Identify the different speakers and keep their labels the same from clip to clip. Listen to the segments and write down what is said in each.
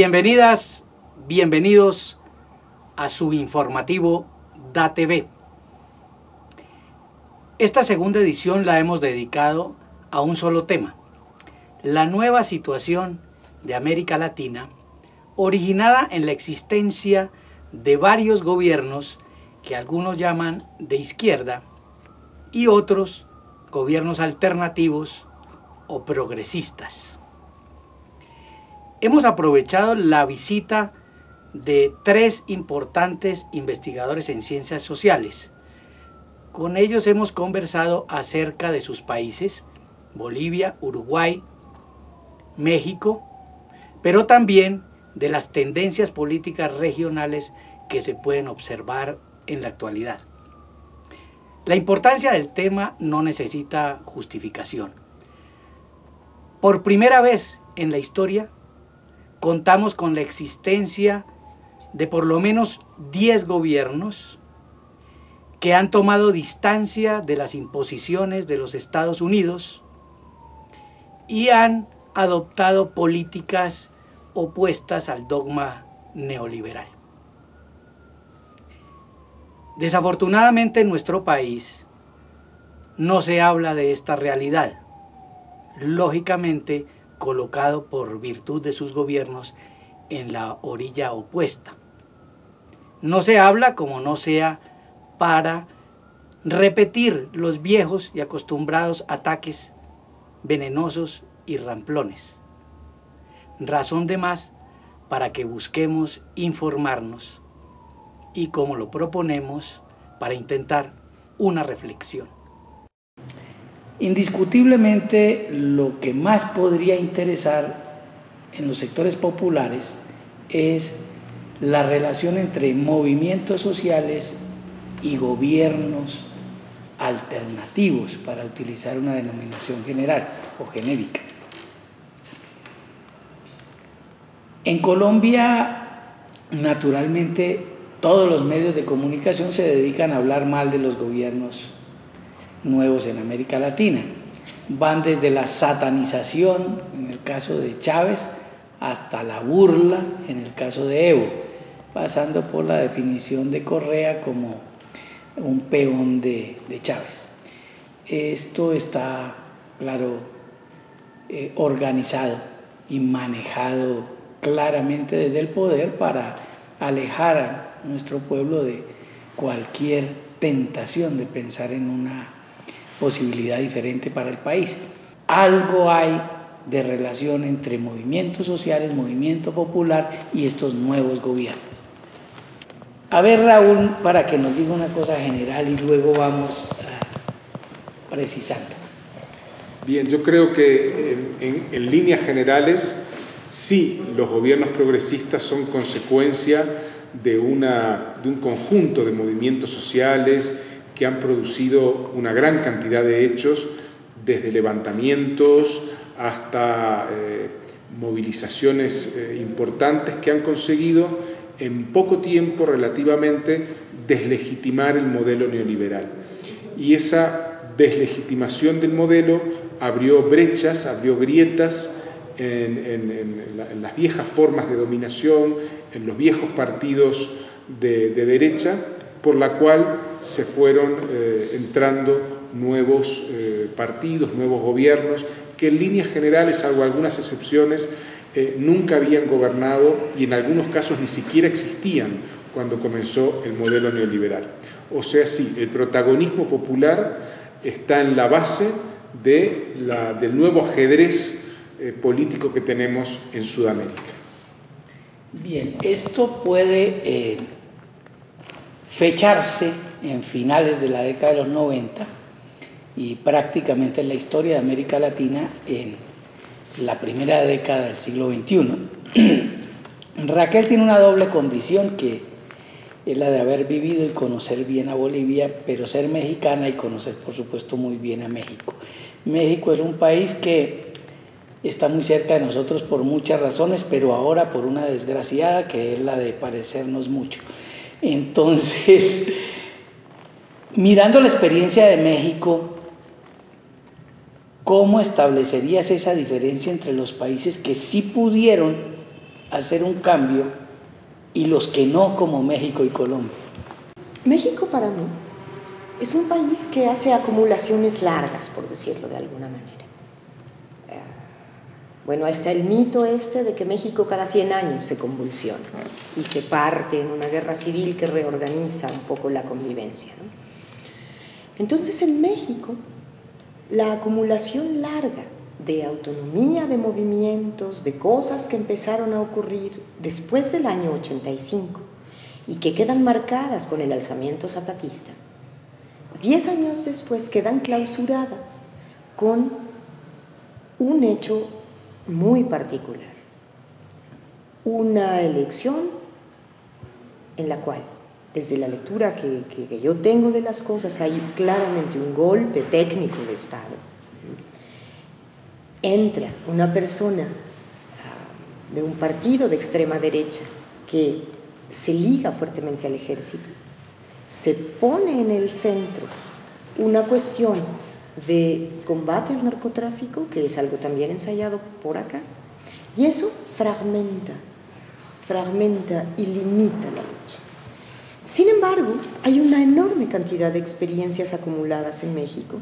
Speaker 1: Bienvenidas, bienvenidos a su informativo DATV. Esta segunda edición la hemos dedicado a un solo tema, la nueva situación de América Latina, originada en la existencia de varios gobiernos que algunos llaman de izquierda y otros gobiernos alternativos o progresistas hemos aprovechado la visita de tres importantes investigadores en ciencias sociales. Con ellos hemos conversado acerca de sus países, Bolivia, Uruguay, México, pero también de las tendencias políticas regionales que se pueden observar en la actualidad. La importancia del tema no necesita justificación. Por primera vez en la historia, contamos con la existencia de por lo menos 10 gobiernos que han tomado distancia de las imposiciones de los Estados Unidos y han adoptado políticas opuestas al dogma neoliberal. Desafortunadamente en nuestro país no se habla de esta realidad. Lógicamente, colocado por virtud de sus gobiernos en la orilla opuesta. No se habla como no sea para repetir los viejos y acostumbrados ataques venenosos y ramplones. Razón de más para que busquemos informarnos y como lo proponemos para intentar una reflexión. Indiscutiblemente lo que más podría interesar en los sectores populares es la relación entre movimientos sociales y gobiernos alternativos, para utilizar una denominación general o genérica. En Colombia, naturalmente, todos los medios de comunicación se dedican a hablar mal de los gobiernos nuevos en América Latina. Van desde la satanización, en el caso de Chávez, hasta la burla, en el caso de Evo, pasando por la definición de Correa como un peón de, Chávez. Esto está, claro, eh, organizado y manejado claramente desde el poder para alejar a nuestro pueblo de cualquier tentación de pensar en una posibilidad diferente para el país. Algo hay de relación entre movimientos sociales, movimiento popular y estos nuevos gobiernos. A ver, Raúl, para que nos diga una cosa general y luego vamos precisando.
Speaker 2: Bien, yo creo que en, líneas generales, sí, los gobiernos progresistas son consecuencia de, una, de un conjunto de movimientos sociales que han producido una gran cantidad de hechos, desde levantamientos hasta eh, movilizaciones eh, importantes que han conseguido en poco tiempo relativamente deslegitimar el modelo neoliberal. Y esa deslegitimación del modelo abrió brechas, abrió grietas en, las viejas formas de dominación, en los viejos partidos de derecha, por la cual se fueron eh, entrando nuevos eh, partidos, nuevos gobiernos, que en líneas generales, salvo algunas excepciones, eh, nunca habían gobernado y en algunos casos ni siquiera existían cuando comenzó el modelo neoliberal. O sea, sí, el protagonismo popular está en la base de del nuevo ajedrez político que tenemos en Sudamérica.
Speaker 1: Bien, esto puede fecharse en finales de la década de los 90 y prácticamente en la historia de América Latina en la primera década del siglo XXI. Raquel tiene una doble condición que es la de haber vivido y conocer bien a Bolivia, pero ser mexicana y conocer por supuesto muy bien a México. México es un país que está muy cerca de nosotros por muchas razones, pero ahora por una desgraciada que es la de parecernos mucho. Entonces, mirando la experiencia de México, ¿cómo establecerías esa diferencia entre los países que sí pudieron hacer un cambio y los que no, como México y Colombia?
Speaker 3: México para mí es un país que hace acumulaciones largas, por decirlo de alguna manera. Eh, bueno, está el mito este de que México cada 100 años se convulsiona y se parte en una guerra civil que reorganiza un poco la convivencia. Entonces en México la acumulación larga de autonomía de movimientos, de cosas que empezaron a ocurrir después del año 85 y que quedan marcadas con el alzamiento zapatista, diez años después quedan clausuradas con un hecho muy particular, una elección en la cual, desde la lectura que, que, yo tengo de las cosas, hay claramente un golpe técnico de Estado. Entra una persona ah, de un partido de extrema derecha que se liga fuertemente al ejército, se pone en el centro una cuestión de combate al narcotráfico, que es algo también ensayado por acá, y eso fragmenta, fragmenta y limita la lucha. Sin embargo, hay una enorme cantidad de experiencias acumuladas en México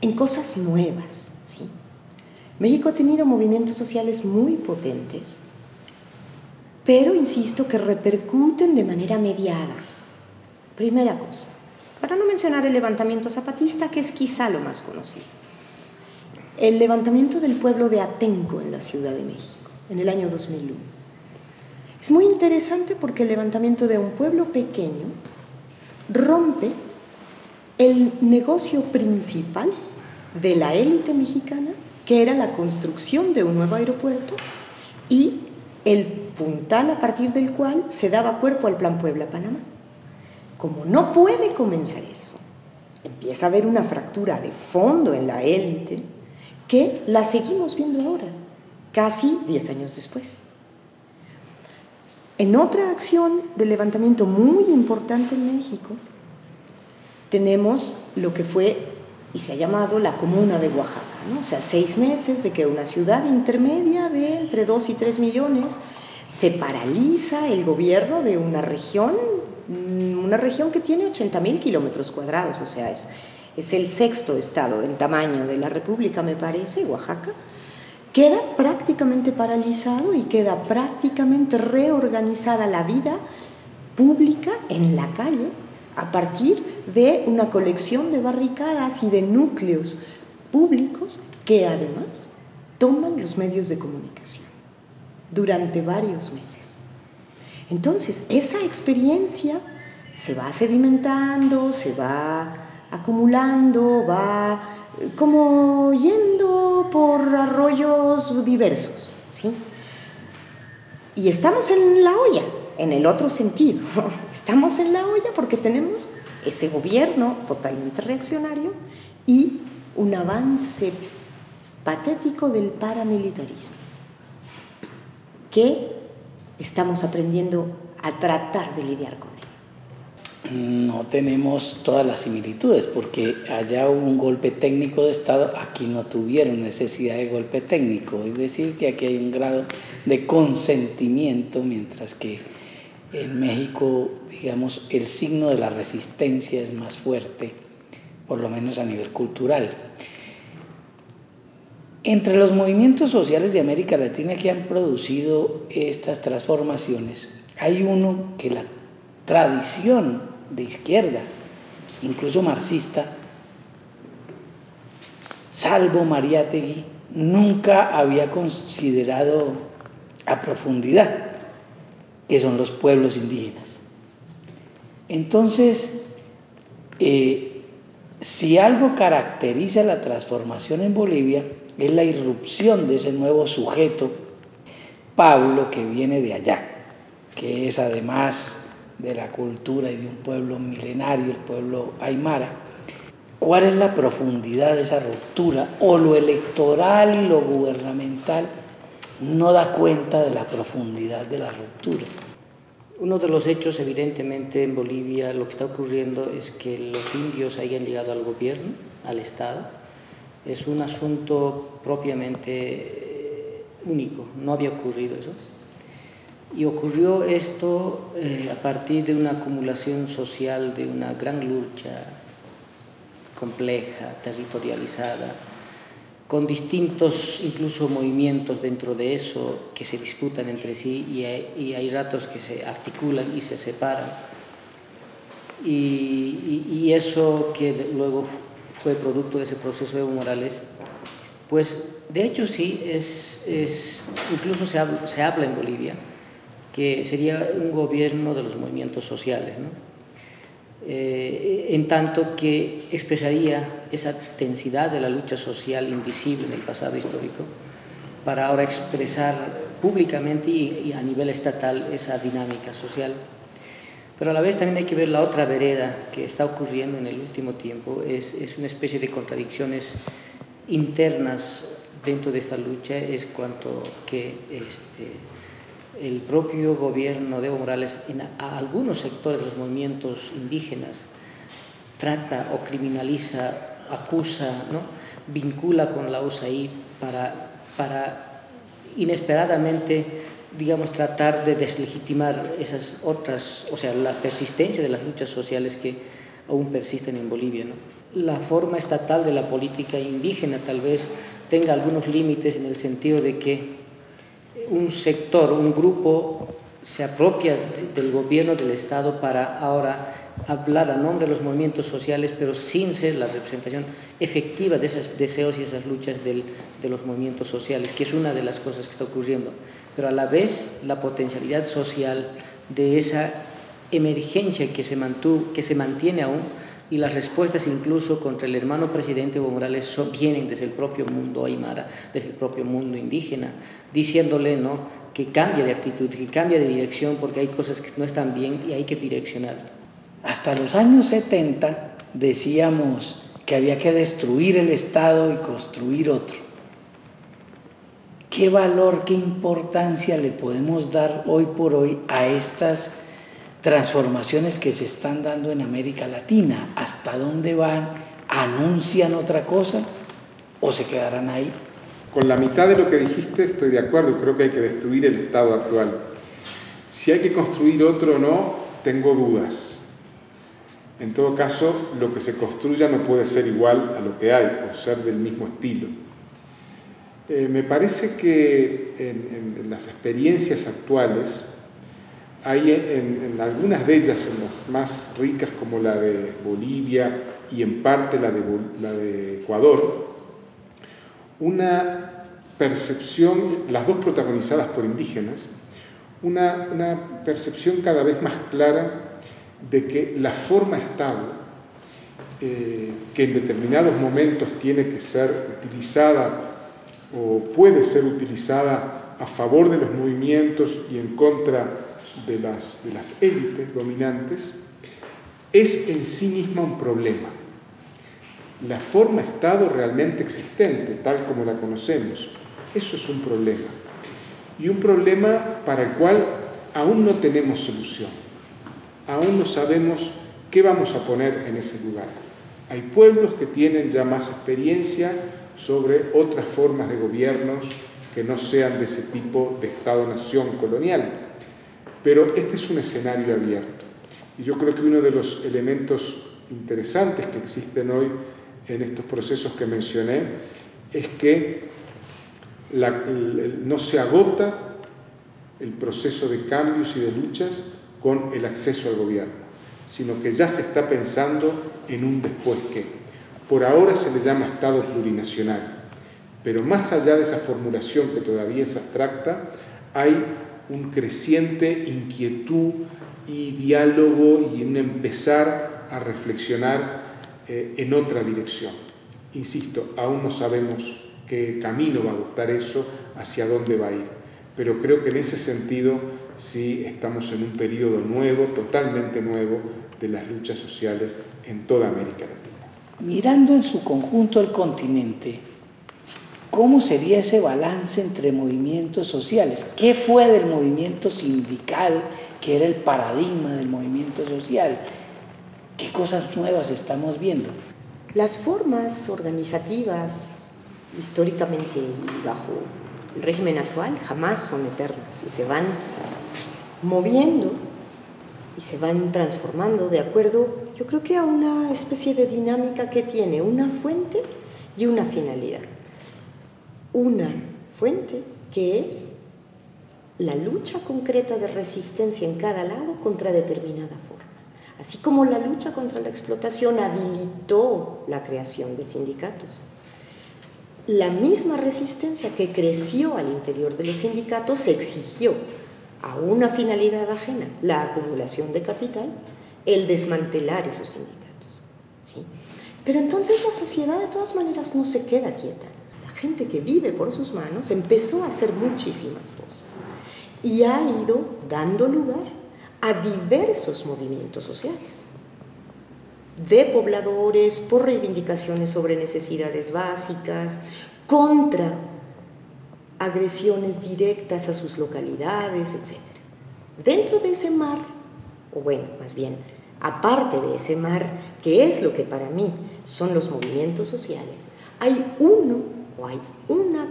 Speaker 3: en cosas nuevas. ¿sí? México ha tenido movimientos sociales muy potentes, pero insisto que repercuten de manera mediada Primera cosa, para no mencionar el levantamiento zapatista, que es quizá lo más conocido. El levantamiento del pueblo de Atenco en la Ciudad de México, en el año 2001. Es muy interesante porque el levantamiento de un pueblo pequeño rompe el negocio principal de la élite mexicana, que era la construcción de un nuevo aeropuerto y el puntal a partir del cual se daba cuerpo al Plan Puebla-Panamá. Como no puede comenzar eso, empieza a haber una fractura de fondo en la élite que la seguimos viendo ahora, casi 10 años después. En otra acción de levantamiento muy importante en México, tenemos lo que fue y se ha llamado la Comuna de Oaxaca, o sea, seis meses de que una ciudad intermedia de entre 2 y 3 millones se paraliza el gobierno de una región Mm, una región que tiene 80.000 kilómetros cuadrados, o sea, es, es el sexto estado en tamaño de la República, me parece, Oaxaca, queda prácticamente paralizado y queda prácticamente reorganizada la vida pública en la calle a partir de una colección de barricadas y de núcleos públicos que además toman los medios de comunicación durante varios meses. Entonces, esa experiencia se va sedimentando, se va acumulando, va como yendo por arroyos diversos, ¿sí? Y estamos en la olla, en el otro sentido. Estamos en la olla porque tenemos ese gobierno totalmente reaccionario y un avance patético del paramilitarismo, que estamos aprendiendo a tratar de lidiar con.
Speaker 1: No tenemos todas las similitudes, porque allá hubo un golpe técnico de Estado, aquí no tuvieron necesidad de golpe técnico, es decir, que aquí hay un grado de consentimiento, mientras que en México, digamos, el signo de la resistencia es más fuerte, por lo menos a nivel cultural. Entre los movimientos sociales de América Latina que han producido estas transformaciones, hay uno que la tradición de izquierda, incluso marxista, salvo Mariátegui, nunca había considerado a profundidad, que son los pueblos indígenas. Entonces, eh, si algo caracteriza la transformación en Bolivia, es la irrupción de ese nuevo sujeto, Pablo, que viene de allá, que es además de la cultura y de un pueblo milenario, el pueblo aymara. ¿Cuál es la profundidad de esa ruptura? O lo electoral y lo gubernamental no da cuenta de la profundidad de la ruptura.
Speaker 4: Uno de los hechos, evidentemente, en Bolivia lo que está ocurriendo es que los indios hayan llegado al gobierno, al Estado, es un asunto propiamente eh, único, no había ocurrido eso. Y ocurrió esto eh, a partir de una acumulación social, de una gran lucha compleja, territorializada, con distintos incluso movimientos dentro de eso que se disputan entre sí y hay, ratos que se articulan y se separan. Y, eso que luego fue producto de ese proceso de Evo Morales, pues de hecho sí, es, es incluso se habla, se habla en Bolivia que sería un gobierno de los movimientos sociales. Eh, en tanto que expresaría esa densidad de la lucha social invisible en el pasado histórico para ahora expresar públicamente y, a nivel estatal esa dinámica social. Pero a la vez también hay que ver la otra vereda que está ocurriendo en el último tiempo, es, es una especie de contradicciones internas dentro de esta lucha, es cuanto que este, el propio gobierno de Evo Morales en algunos sectores de los movimientos indígenas trata o criminaliza, acusa, ¿no? vincula con la USAID para, para inesperadamente, digamos, tratar de deslegitimar esas otras, o sea, la persistencia de las luchas sociales que aún persisten en Bolivia. ¿no? La forma estatal de la política indígena tal vez tenga algunos límites en el sentido de que un sector, un grupo se apropia del gobierno del Estado para ahora hablar a nombre de los movimientos sociales, pero sin ser la representación efectiva de esos deseos y esas luchas de los movimientos sociales, que es una de las cosas que está ocurriendo. Pero a la vez la potencialidad social de esa emergencia que se, mantuvo, que se mantiene aún y las respuestas incluso contra el hermano presidente Evo Morales vienen desde el propio mundo aymara, desde el propio mundo indígena, diciéndole ¿no? que cambie de actitud, que cambie de dirección porque hay cosas que no están bien y hay que direccionar.
Speaker 1: Hasta los años 70 decíamos que había que destruir el Estado y construir otro. ¿Qué valor, qué importancia le podemos dar hoy por hoy a estas transformaciones que se están dando en América Latina. ¿Hasta dónde van? ¿Anuncian otra cosa o se quedarán ahí?
Speaker 2: Con la mitad de lo que dijiste estoy de acuerdo, creo que hay que destruir el estado actual. Si hay que construir otro o no, tengo dudas. En todo caso, lo que se construya no puede ser igual a lo que hay o ser del mismo estilo. Eh, me parece que en las experiencias actuales, hay en, algunas de ellas, en las más ricas como la de Bolivia y en parte la de, la de Ecuador, una percepción, las dos protagonizadas por indígenas, una, una percepción cada vez más clara de que la forma Estado, eh, que en determinados momentos tiene que ser utilizada o puede ser utilizada a favor de los movimientos y en contra de las, de las élites dominantes, es en sí misma un problema. La forma Estado realmente existente, tal como la conocemos, eso es un problema. Y un problema para el cual aún no tenemos solución. Aún no sabemos qué vamos a poner en ese lugar. Hay pueblos que tienen ya más experiencia sobre otras formas de gobiernos que no sean de ese tipo de Estado-nación colonial. Pero este es un escenario abierto. Y yo creo que uno de los elementos interesantes que existen hoy en estos procesos que mencioné es que no se agota el proceso de cambios y de luchas con el acceso al gobierno, sino que ya se está pensando en un después que. Por ahora se le llama Estado plurinacional, pero más allá de esa formulación que todavía es abstracta, hay un creciente inquietud y diálogo y un empezar a reflexionar eh, en otra dirección. Insisto, aún no sabemos qué camino va a adoptar eso, hacia dónde va a ir, pero creo que en ese sentido sí estamos en un periodo nuevo, totalmente nuevo, de las luchas sociales en toda América Latina.
Speaker 1: Mirando en su conjunto el continente, ¿Cómo sería ese balance entre movimientos sociales? ¿Qué fue del movimiento sindical, que era el paradigma del movimiento social? ¿Qué cosas nuevas estamos viendo?
Speaker 3: Las formas organizativas, históricamente bajo el régimen actual, jamás son eternas y se van moviendo y se van transformando de acuerdo, yo creo que a una especie de dinámica que tiene una fuente y una finalidad. Una fuente que es la lucha concreta de resistencia en cada lado contra determinada forma. Así como la lucha contra la explotación habilitó la creación de sindicatos. La misma resistencia que creció al interior de los sindicatos exigió a una finalidad ajena, la acumulación de capital, el desmantelar esos sindicatos. ¿sí? Pero entonces la sociedad de todas maneras no se queda quieta. Gente que vive por sus manos empezó a hacer muchísimas cosas y ha ido dando lugar a diversos movimientos sociales, de pobladores por reivindicaciones sobre necesidades básicas, contra agresiones directas a sus localidades, etc. Dentro de ese mar, o bueno, más bien, aparte de ese mar, que es lo que para mí son los movimientos sociales, hay uno o hay una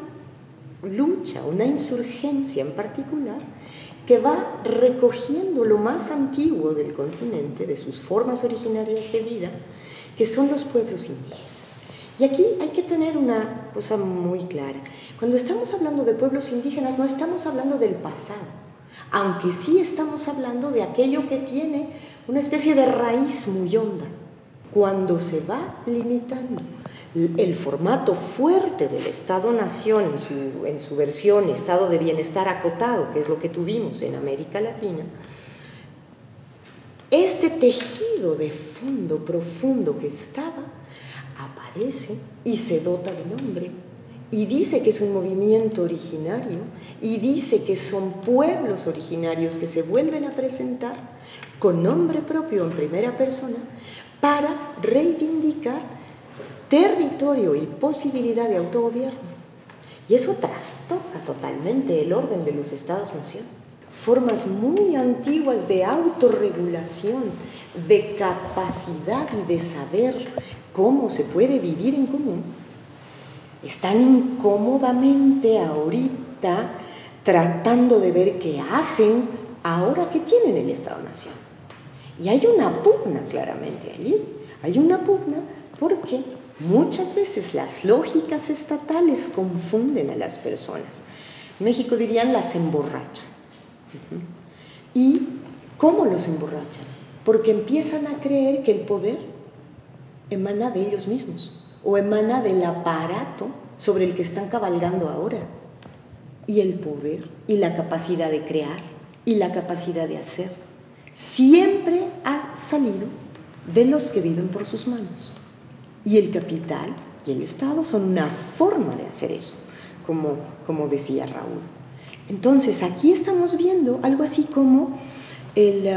Speaker 3: lucha, una insurgencia en particular, que va recogiendo lo más antiguo del continente, de sus formas originarias de vida, que son los pueblos indígenas. Y aquí hay que tener una cosa muy clara. Cuando estamos hablando de pueblos indígenas, no estamos hablando del pasado, aunque sí estamos hablando de aquello que tiene una especie de raíz muy honda. Cuando se va limitando. El formato fuerte del Estado-Nación en su, en su versión Estado de Bienestar acotado, que es lo que tuvimos en América Latina, este tejido de fondo profundo que estaba aparece y se dota de nombre y dice que es un movimiento originario y dice que son pueblos originarios que se vuelven a presentar con nombre propio en primera persona para reivindicar territorio y posibilidad de autogobierno. Y eso trastoca totalmente el orden de los estados-nación. Formas muy antiguas de autorregulación, de capacidad y de saber cómo se puede vivir en común, están incómodamente ahorita tratando de ver qué hacen ahora que tienen el Estado-Nación. Y hay una pugna claramente allí, hay una pugna porque Muchas veces las lógicas estatales confunden a las personas. En México dirían las emborrachan. ¿Y cómo los emborrachan? Porque empiezan a creer que el poder emana de ellos mismos o emana del aparato sobre el que están cabalgando ahora. Y el poder y la capacidad de crear y la capacidad de hacer siempre ha salido de los que viven por sus manos. Y el capital y el Estado son una forma de hacer eso, como, como decía Raúl. Entonces, aquí estamos viendo algo así como el,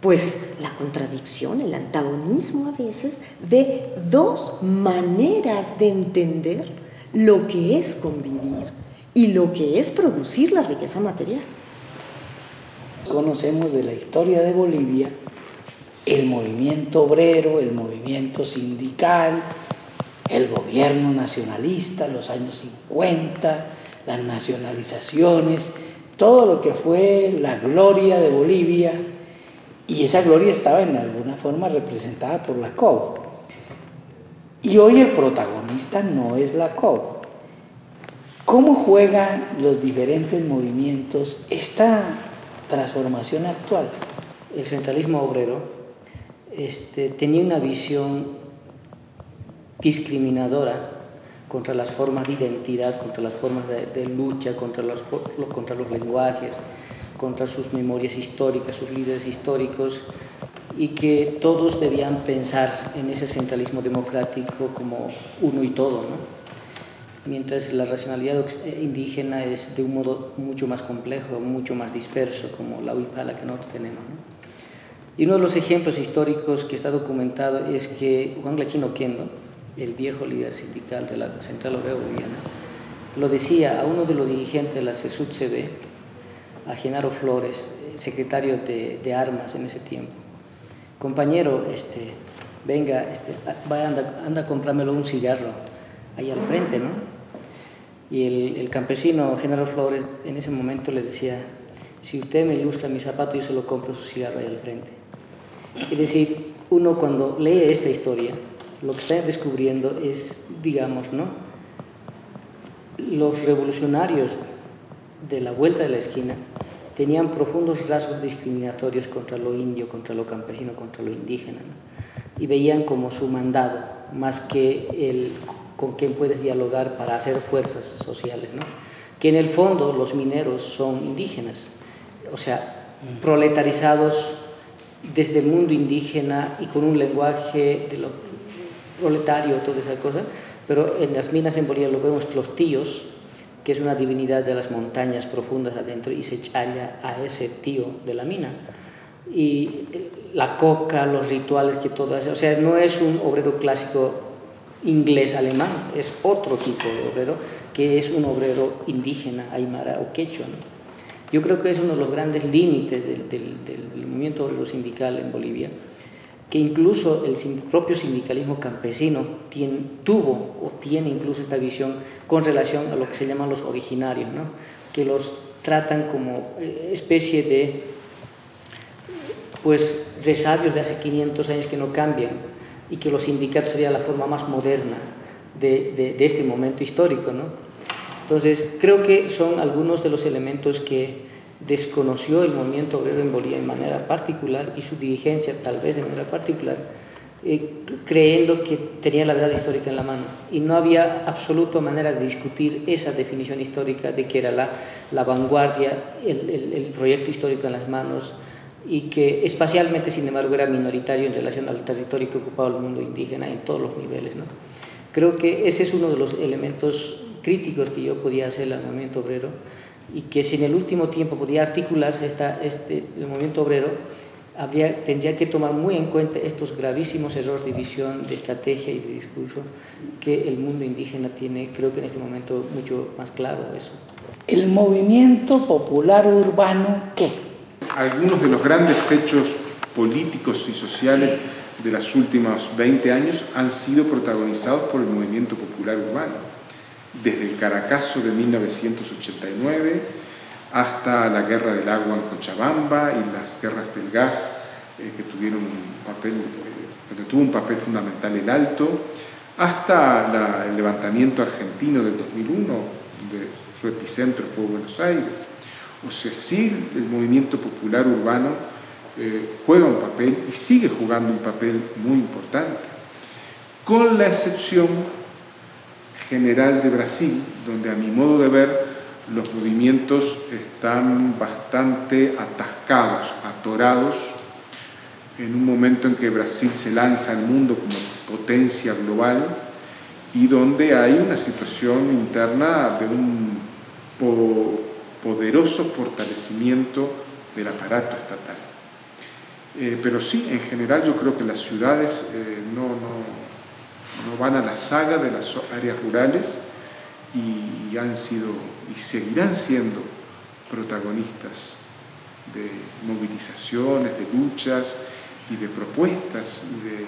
Speaker 3: pues, la contradicción, el antagonismo a veces de dos maneras de entender lo que es convivir y lo que es producir la riqueza material.
Speaker 1: Conocemos de la historia de Bolivia el movimiento obrero, el movimiento sindical, el gobierno nacionalista, los años 50, las nacionalizaciones, todo lo que fue la gloria de Bolivia, y esa gloria estaba en alguna forma representada por la COB. Y hoy el protagonista no es la COB. ¿Cómo juegan los diferentes movimientos esta transformación actual?
Speaker 4: El centralismo obrero este, tenía una visión discriminadora contra las formas de identidad, contra las formas de, lucha, contra los, contra los lenguajes, contra sus memorias históricas, sus líderes históricos, y que todos debían pensar en ese centralismo democrático como uno y todo, mientras la racionalidad indígena es de un modo mucho más complejo, mucho más disperso, como la huipala que nosotros tenemos. Y uno de los ejemplos históricos que está documentado es que Juan Glachino Kendo, el viejo líder sindical de la Central Obrera Boliviana, lo decía a uno de los dirigentes de la CESUD-CB, a Genaro Flores, secretario de, armas en ese tiempo. Compañero, este, venga, este, anda, anda a comprármelo un cigarro ahí al frente, ¿no? Y el, el campesino Genaro Flores en ese momento le decía, si usted me ilustra mi zapato, yo se lo compro su cigarro ahí al frente. Es decir, uno cuando lee esta historia, lo que está descubriendo es, digamos, ¿no? Los revolucionarios de la vuelta de la esquina tenían profundos rasgos discriminatorios contra lo indio, contra lo campesino, contra lo indígena, y veían como su mandado, más que el con quien puedes dialogar para hacer fuerzas sociales, ¿no? que en el fondo los mineros son indígenas, o sea, proletarizados desde el mundo indígena y con un lenguaje de lo proletario, toda esa cosa, pero en las minas en Bolivia lo vemos los tíos, que es una divinidad de las montañas profundas adentro y se challa a ese tío de la mina. Y la coca, los rituales que todo hace, o sea, no es un obrero clásico inglés-alemán, es otro tipo de obrero, que es un obrero indígena, aymara o quechua. Yo creo que es uno de los grandes límites del, movimiento obrero sindical en Bolivia, que incluso el propio sindicalismo campesino tuvo o tiene incluso esta visión con relación a lo que se llaman los originarios, que los tratan como eh, especie de pues resabios de hace 500 años que no cambian y que los sindicatos sería la forma más moderna de, de, de este momento histórico. ¿no? Entonces, creo que son algunos de los elementos que desconoció el movimiento obrero en Bolivia de manera particular y su dirigencia tal vez de manera particular, eh, creyendo que tenía la verdad histórica en la mano. Y no había absoluta manera de discutir esa definición histórica de que era la, la vanguardia, el, el, el, proyecto histórico en las manos y que espacialmente, sin embargo, era minoritario en relación al territorio que ocupaba el mundo indígena en todos los niveles. ¿no? Creo que ese es uno de los elementos críticos que yo podía hacer al movimiento obrero y que si en el último tiempo podía articularse esta, este, el movimiento obrero, habría, tendría que tomar muy en cuenta estos gravísimos errores de visión, de estrategia y de discurso que el mundo indígena tiene, creo que en este momento mucho más claro eso.
Speaker 1: ¿El movimiento popular urbano qué?
Speaker 2: Algunos de los grandes hechos políticos y sociales de los últimos 20 años han sido protagonizados por el movimiento popular urbano desde el Caracazo de 1989 hasta la guerra del agua en Cochabamba y las guerras del gas eh, que tuvieron un papel, eh, tuvo un papel fundamental el Alto, hasta el levantamiento argentino del 2001, donde su epicentro fue Buenos Aires. O sea, sí, el movimiento popular urbano eh, juega un papel y sigue jugando un papel muy importante, con la excepción general de Brasil, donde a mi modo de ver los movimientos están bastante atascados, atorados, en un momento en que Brasil se lanza al mundo como potencia global y donde hay una situación interna de un poderoso fortalecimiento del aparato estatal. Eh, pero sí, en general yo creo que las ciudades eh, no, no no van a la saga de las áreas rurales y han sido y seguirán siendo protagonistas de movilizaciones, de luchas y de propuestas de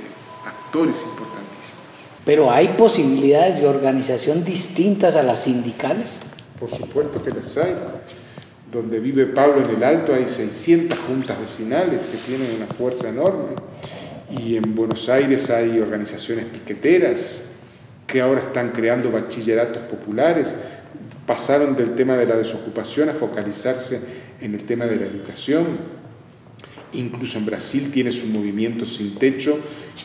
Speaker 2: actores importantísimos.
Speaker 1: ¿Pero hay posibilidades de organización distintas a las sindicales?
Speaker 2: Por supuesto que las hay. Donde vive Pablo en el Alto hay 600 juntas vecinales que tienen una fuerza enorme y en Buenos Aires hay organizaciones piqueteras que ahora están creando bachilleratos populares, pasaron del tema de la desocupación a focalizarse en el tema de la educación. Incluso en Brasil tiene su movimiento sin techo,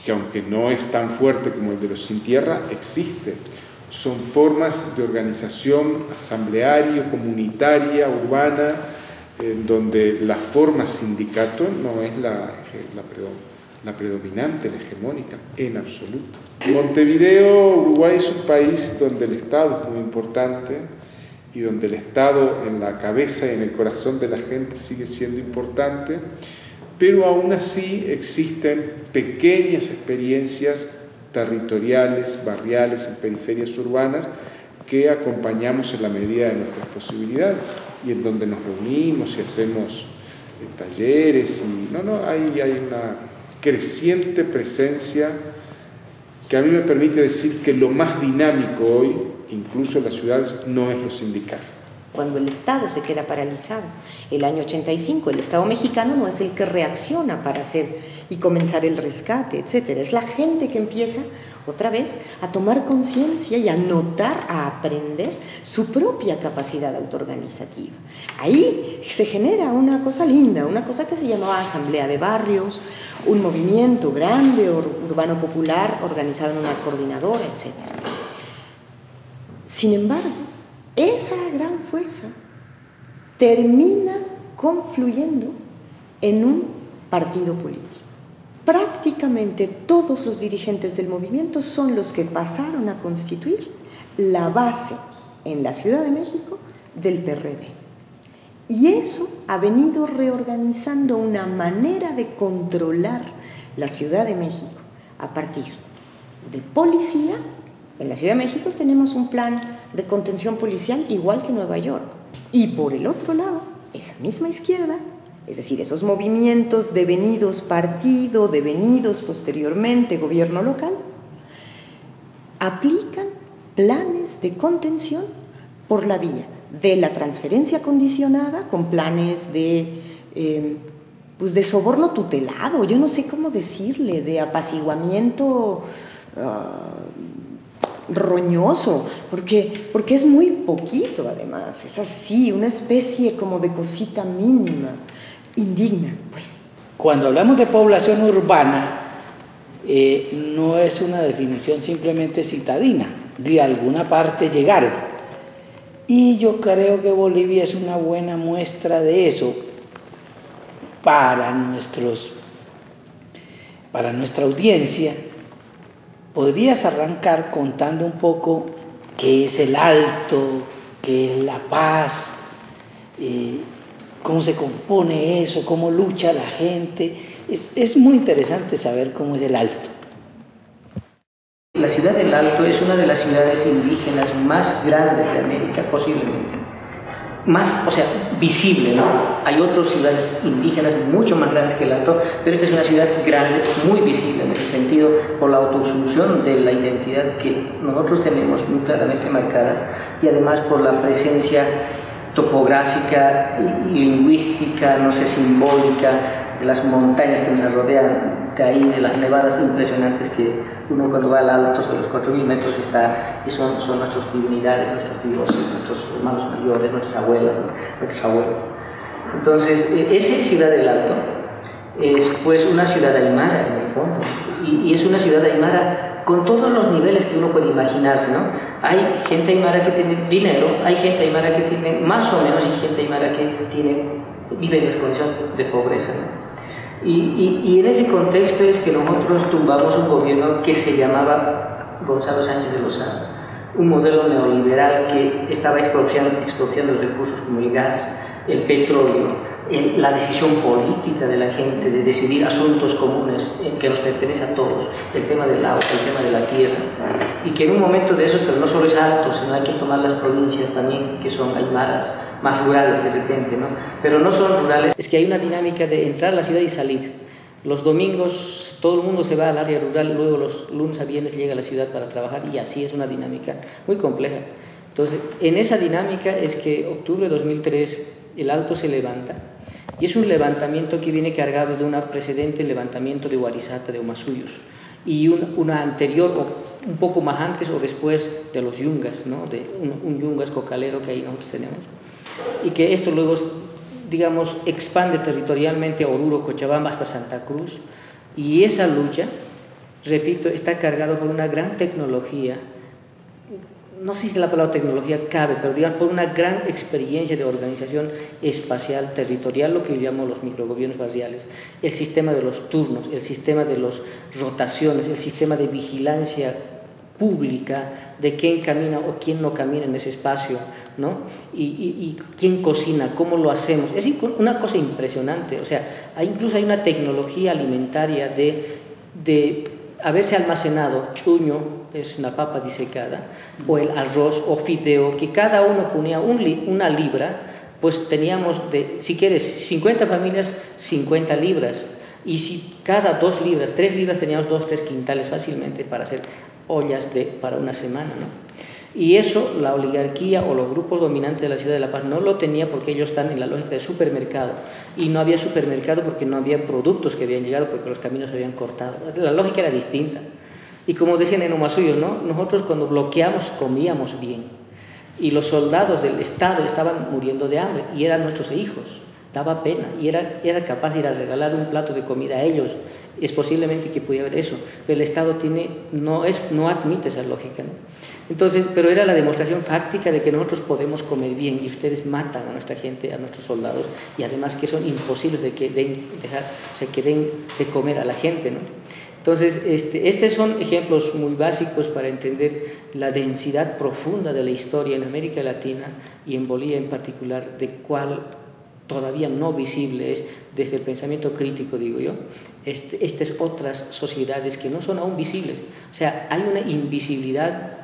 Speaker 2: que aunque no es tan fuerte como el de los sin tierra, existe. Son formas de organización asamblearia, comunitaria, urbana, en donde la forma sindicato no es la, la la predominante, la hegemónica, en absoluto. Montevideo, Uruguay es un país donde el Estado es muy importante y donde el Estado en la cabeza y en el corazón de la gente sigue siendo importante, pero aún así existen pequeñas experiencias territoriales, barriales, en periferias urbanas, que acompañamos en la medida de nuestras posibilidades y en donde nos reunimos y hacemos eh, talleres y no, no, hay, una creciente presencia que a mí me permite decir que lo más dinámico hoy, incluso en las ciudades, no es lo sindical.
Speaker 3: Cuando el Estado se queda paralizado. El año 85, el Estado mexicano no es el que reacciona para hacer y comenzar el rescate, etc. Es la gente que empieza otra vez a tomar conciencia y a notar, a aprender su propia capacidad autoorganizativa. Ahí se genera una cosa linda, una cosa que se llamaba Asamblea de Barrios, un movimiento grande, urbano popular, organizado en una coordinadora, etc. Sin embargo, esa gran fuerza termina confluyendo en un partido político. Prácticamente todos los dirigentes del movimiento son los que pasaron a constituir la base en la Ciudad de México del PRD. Y eso ha venido reorganizando una manera de controlar la Ciudad de México a partir de policía. En la Ciudad de México tenemos un plan de contención policial igual que Nueva York. Y por el otro lado, esa misma izquierda, es decir, esos movimientos devenidos partido, devenidos posteriormente gobierno local, aplican planes de contención por la vía de la transferencia condicionada con planes de, eh, pues de soborno tutelado, yo no sé cómo decirle, de apaciguamiento ah, roñoso, porque, porque es muy poquito además, es así, una especie como de cosita mínima, indigna, pues.
Speaker 1: Cuando hablamos de población urbana, eh, no es una definición simplemente citadina, de alguna parte llegaron y yo creo que Bolivia es una buena muestra de eso para, nuestros, para nuestra audiencia. ¿Podrías arrancar contando un poco qué es el alto, qué es la paz, eh, cómo se compone eso, cómo lucha la gente? Es, es muy interesante saber cómo es el alto.
Speaker 4: La ciudad del Alto es una de las ciudades indígenas más grandes de América, posiblemente. Más, o sea, visible, ¿no? Hay otras ciudades indígenas mucho más grandes que el Alto, pero esta es una ciudad grande, muy visible en ese sentido, por la autosolución de la identidad que nosotros tenemos muy claramente marcada y además por la presencia topográfica lingüística, no sé, simbólica de las montañas que nos rodean, de ahí de las nevadas impresionantes que uno cuando va al alto sobre los 4.000 metros está, y son, son nuestras divinidades, nuestros dioses, nuestros hermanos mayores, nuestra abuela, nuestros abuelos. Entonces, e, esa ciudad del alto es pues una ciudad aymara en el fondo, y, y, es una ciudad aymara con todos los niveles que uno puede imaginarse, ¿no? Hay gente aymara que tiene dinero, hay gente aymara que tiene más o menos y gente aymara que tiene, vive en las condiciones de pobreza, ¿no? Y, en ese contexto es que nosotros tumbamos un gobierno que se llamaba Gonzalo Sánchez de Lozano, un modelo neoliberal que estaba expropiando, expropiando recursos como el gas, el petróleo, la decisión política de la gente de decidir asuntos comunes eh, que nos pertenecen a todos, el tema del agua, el tema de la tierra, y que en un momento de eso, pero no solo es alto, sino hay que tomar las provincias también, que son aymaras, más rurales de repente, ¿no? Pero no son rurales, es que hay una dinámica de entrar a la ciudad y salir. Los domingos todo el mundo se va al área rural, luego los lunes a viernes llega a la ciudad para trabajar y así es una dinámica muy compleja. Entonces, en esa dinámica es que octubre de 2003 el Alto se levanta y es un levantamiento que viene cargado de un precedente levantamiento de Huarizata, de Umasuyos, y una anterior, o un poco más antes o después de los yungas, ¿no? de un, yungas cocalero que ahí nosotros tenemos. Y que esto luego, digamos, expande territorialmente a Oruro, Cochabamba, hasta Santa Cruz. Y esa lucha, repito, está cargado por una gran tecnología no sé si la palabra tecnología cabe, pero digamos por una gran experiencia de organización espacial territorial, lo que llamamos los microgobiernos barriales, el sistema de los turnos, el sistema de las rotaciones, el sistema de vigilancia pública de quién camina o quién no camina en ese espacio, ¿no? Y, quién cocina, cómo lo hacemos. Es una cosa impresionante, o sea, incluso hay una tecnología alimentaria de, de haberse almacenado chuño, es una papa disecada, o el arroz o fideo, que cada uno ponía una libra, pues teníamos, de, si quieres, 50 familias, 50 libras. Y si cada dos libras, tres libras, teníamos dos, tres quintales fácilmente para hacer ollas de, para una semana. ¿no? Y eso la oligarquía o los grupos dominantes de la ciudad de La Paz no lo tenía porque ellos están en la lógica de supermercado. Y no había supermercado porque no había productos que habían llegado porque los caminos se habían cortado. La lógica era distinta. Y como decían en Omasuyo, ¿no? nosotros cuando bloqueamos comíamos bien. Y los soldados del Estado estaban muriendo de hambre y eran nuestros hijos daba pena y era, era capaz de ir a regalar un plato de comida a ellos. Es posiblemente que pudiera haber eso, pero el Estado tiene, no, es, no admite esa lógica. Entonces, pero era la demostración fáctica de que nosotros podemos comer bien y ustedes matan a nuestra gente, a nuestros soldados, y además que son imposibles de que den, dejar, o sea, que den de comer a la gente. ¿no? Entonces, este, estos son ejemplos muy básicos para entender la densidad profunda de la historia en América Latina y en Bolivia en particular, de cuál todavía no visible es desde el pensamiento crítico, digo yo, este, estas otras sociedades que no son aún visibles. O sea, hay una invisibilidad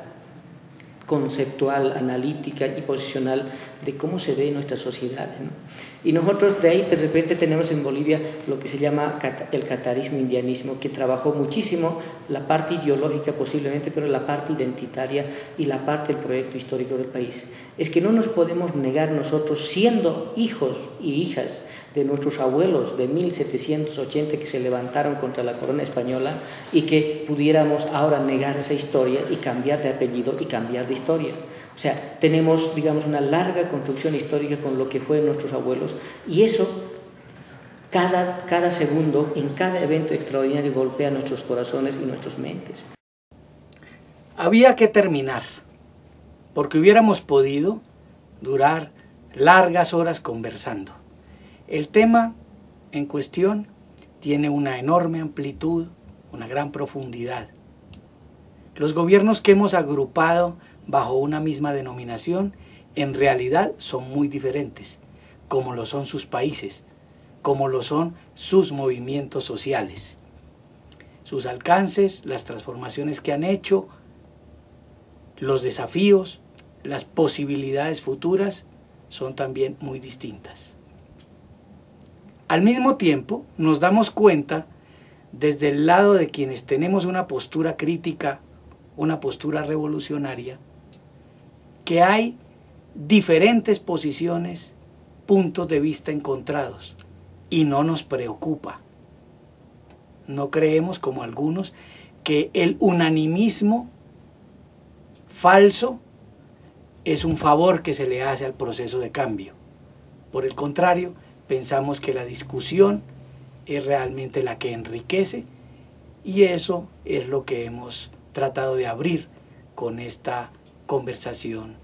Speaker 4: conceptual, analítica y posicional de cómo se ve nuestra sociedad. Y nosotros de ahí de repente tenemos en Bolivia lo que se llama el catarismo indianismo, que trabajó muchísimo la parte ideológica posiblemente, pero la parte identitaria y la parte del proyecto histórico del país. Es que no nos podemos negar nosotros, siendo hijos y hijas de nuestros abuelos de 1780 que se levantaron contra la corona española y que pudiéramos ahora negar esa historia y cambiar de apellido y cambiar de historia. O sea, tenemos, digamos, una larga construcción histórica con lo que fueron nuestros abuelos y eso cada, cada segundo, en cada evento extraordinario, golpea nuestros corazones y nuestras mentes.
Speaker 1: Había que terminar, porque hubiéramos podido durar largas horas conversando. El tema en cuestión tiene una enorme amplitud, una gran profundidad. Los gobiernos que hemos agrupado bajo una misma denominación, en realidad son muy diferentes, como lo son sus países, como lo son sus movimientos sociales. Sus alcances, las transformaciones que han hecho, los desafíos, las posibilidades futuras son también muy distintas. Al mismo tiempo, nos damos cuenta desde el lado de quienes tenemos una postura crítica, una postura revolucionaria, que hay diferentes posiciones, puntos de vista encontrados y no nos preocupa. No creemos, como algunos, que el unanimismo falso es un favor que se le hace al proceso de cambio. Por el contrario, pensamos que la discusión es realmente la que enriquece y eso es lo que hemos tratado de abrir con esta conversación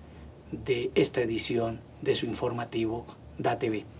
Speaker 1: de esta edición de su informativo DATV.